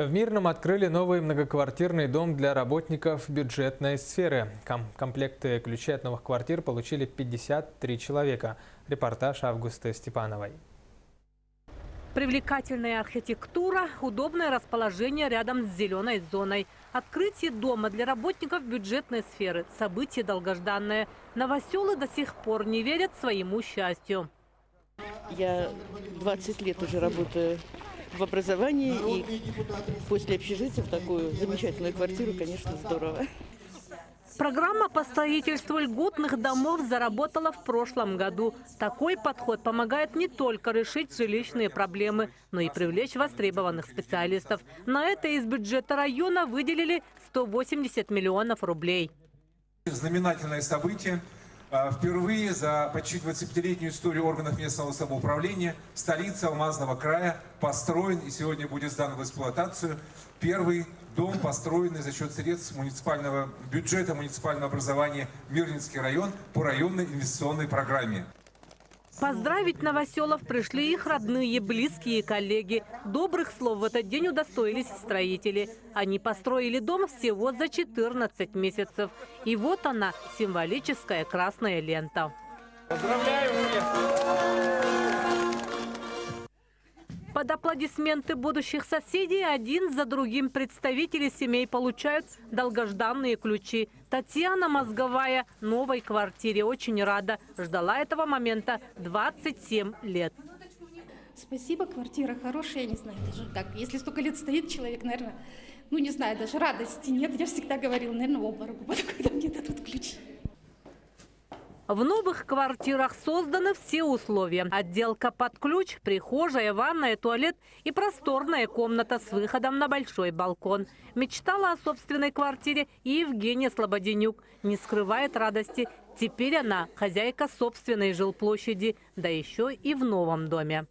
В Мирном открыли новый многоквартирный дом для работников бюджетной сферы. Ком- комплекты ключей от новых квартир получили 53 человека. Репортаж Августы Степановой. Привлекательная архитектура, удобное расположение рядом с зеленой зоной. Открытие дома для работников бюджетной сферы – событие долгожданное. Новоселы до сих пор не верят своему счастью. Я 20 лет уже работаю в образовании, и после общежития в такую замечательную квартиру, конечно, здорово. Программа по строительству льготных домов заработала в прошлом году. Такой подход помогает не только решить жилищные проблемы, но и привлечь востребованных специалистов. На это из бюджета района выделили 180 миллионов рублей. Знаменательное событие. А, Впервые за почти 25-летнюю историю органов местного самоуправления столица Алмазного края построен и сегодня будет сдан в эксплуатацию первый дом, построенный за счет средств муниципального бюджета муниципального образования Мирнинский район по районной инвестиционной программе. Поздравить новоселов пришли их родные, близкие коллеги. Добрых слов в этот день удостоились строители. Они построили дом всего за 14 месяцев. И вот она, символическая красная лента. Под аплодисменты будущих соседей один за другим представители семей получают долгожданные ключи. Татьяна Мозговая новой квартире очень рада. Ждала этого момента 27 лет. Спасибо, квартира хорошая, я не знаю даже как. Если столько лет стоит человек, наверное, ну не знаю, даже радости нет. Я всегда говорила, наверное, в обморок когда мне дадут ключи. В новых квартирах созданы все условия. Отделка под ключ, прихожая, ванная, туалет и просторная комната с выходом на большой балкон. Мечтала о собственной квартире и Евгения Слободенюк. Не скрывает радости. Теперь она хозяйка собственной жилплощади, да еще и в новом доме.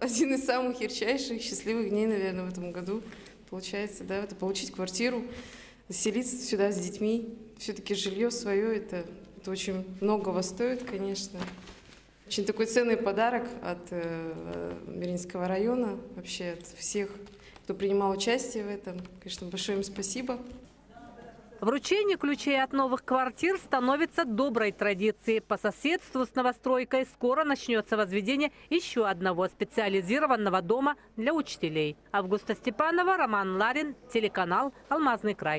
один из самых ярчайших, счастливых дней, наверное, в этом году. Получается, да, это получить квартиру, заселиться сюда с детьми. Все-таки жилье свое, это, это очень многого стоит, конечно. Очень такой ценный подарок от э, Миринского района, вообще от всех, кто принимал участие в этом. Конечно, большое им спасибо. Вручение ключей от новых квартир становится доброй традицией. По соседству с новостройкой скоро начнется возведение еще одного специализированного дома для учителей. Августа Степанова, Роман Ларин, телеканал «Алмазный край».